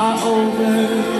are over.